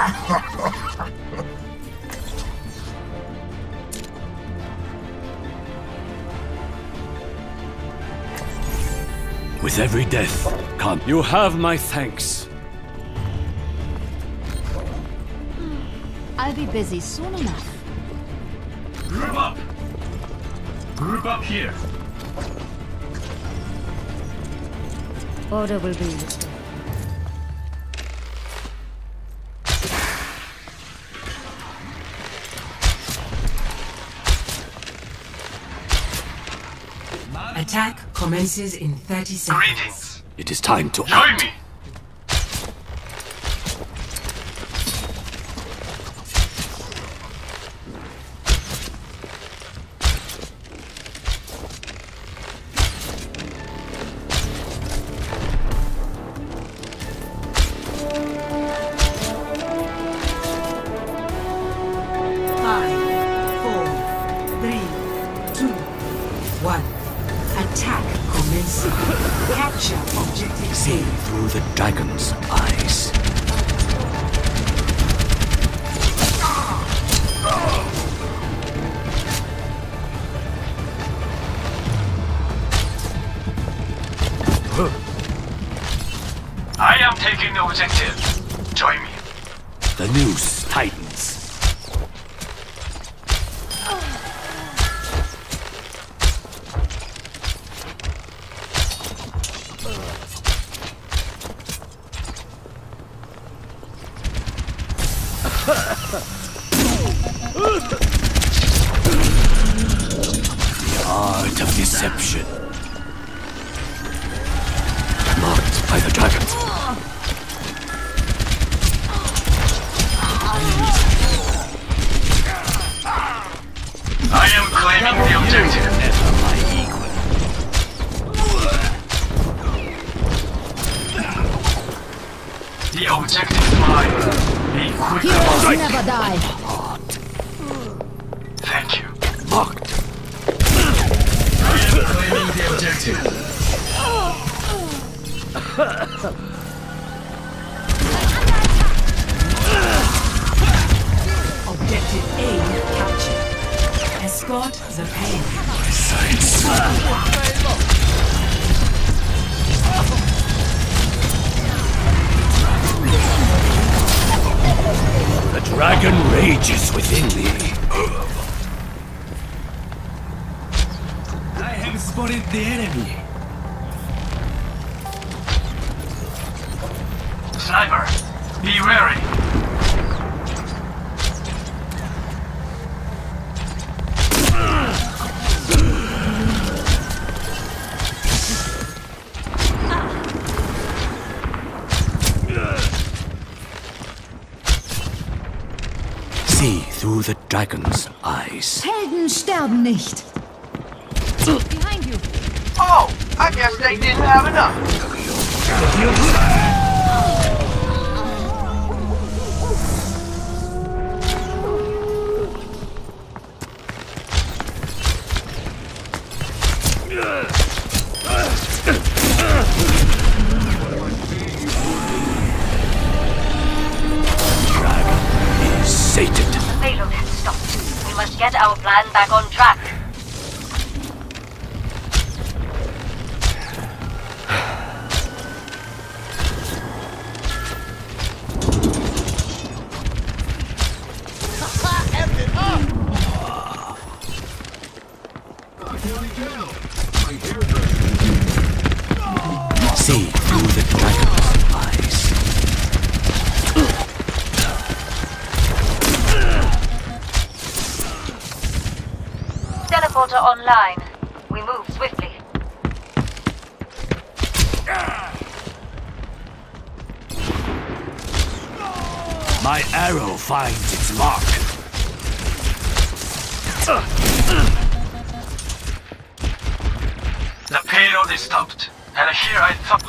With every death, come. You have my thanks. Hmm, I'll be busy soon enough. Group up! Group up here. Order will be. Attack commences in 30 seconds. Greetings. It is time to Join act. me. Capture objective See through the dragon's eyes. I am taking the objective. Join me. The noose tightens. The art of deception. Marked by the dragons. I am claiming the objective. Escort the pain. The dragon rages within me. I have spotted the enemy. Sniper, be wary. Through the dragon's eyes. Helden sterben nicht. Behind you. Oh, I guess they didn't have enough. Teleporter online. We move swiftly. My arrow finds its mark. The payload is stopped. And here I thought.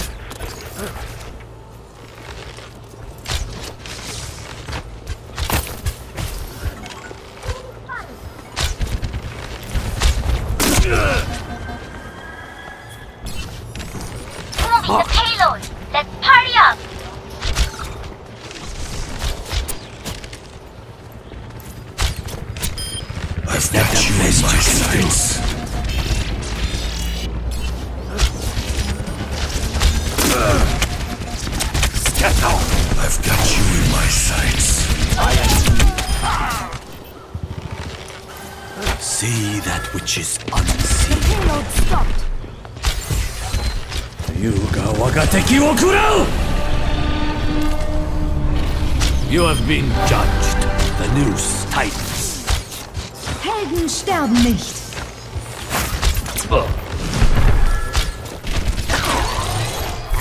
I've got you in my sights. Get out! I've got you in my sights. See that which is unseen. The payload stopped. Yuga wagateki wo! You have been judged. The noose tightens. Helden sterben nicht.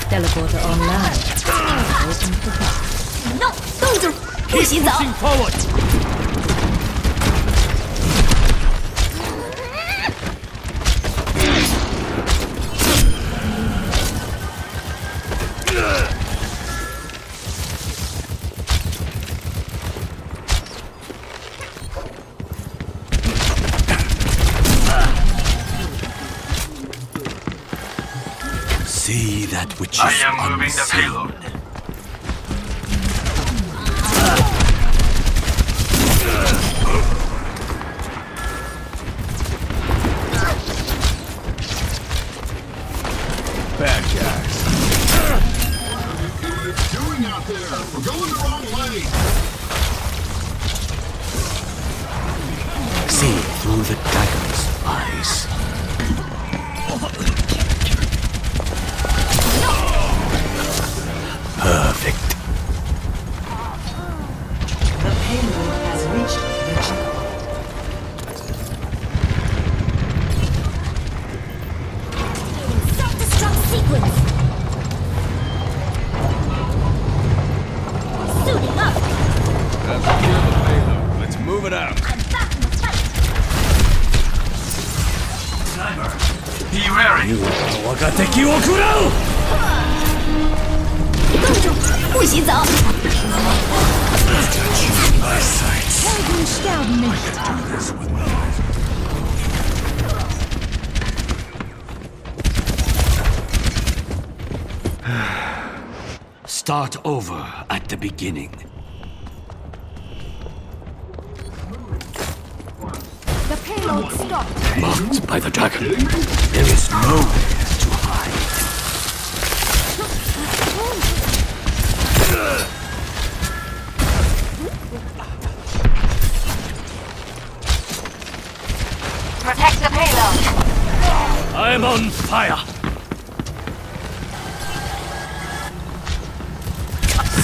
Teleporter online. Open for business. No, 动住，不许走。 See that which is I am moving the unseen. payload. Bad guys. doing out there? We're going the wrong way. See through the dragon's eyes. 不许走。 My sights. Helden sterben nicht. Start over at the beginning. The payload stopped. Marked by the dragon. There is nowhere Protect the payload. I'm on fire.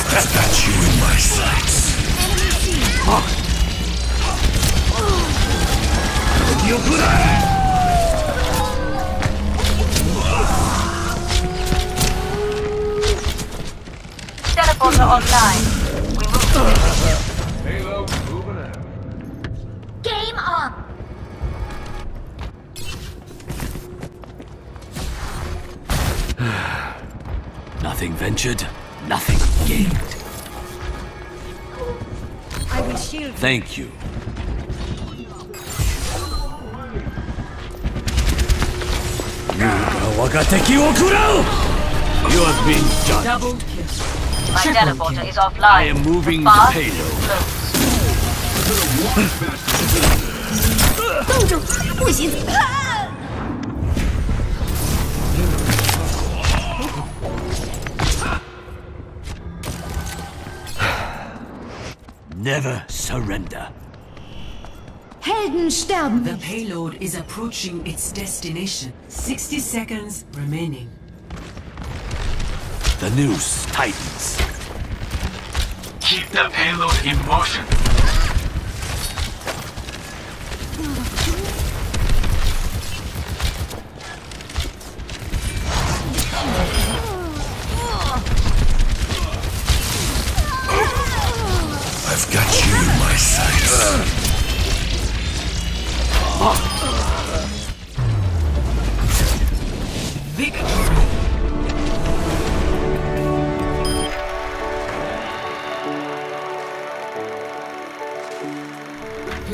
I've got you in my sights. Teleporter online. We move. Payload moving out. Game on. Nothing ventured, nothing gained. I will shield. Thank you. Yuga waga teki wo kurau! You have been judged. Double kill. My Triple teleporter kill. is offline. I am moving the Fast, payload. close. 动住，不许走。 Never surrender. Helden sterben The nicht. payload is approaching its destination. 60 seconds remaining. The noose tightens. Keep the payload in motion.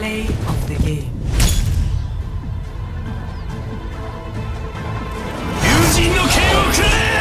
play of the game. Yujin no Ken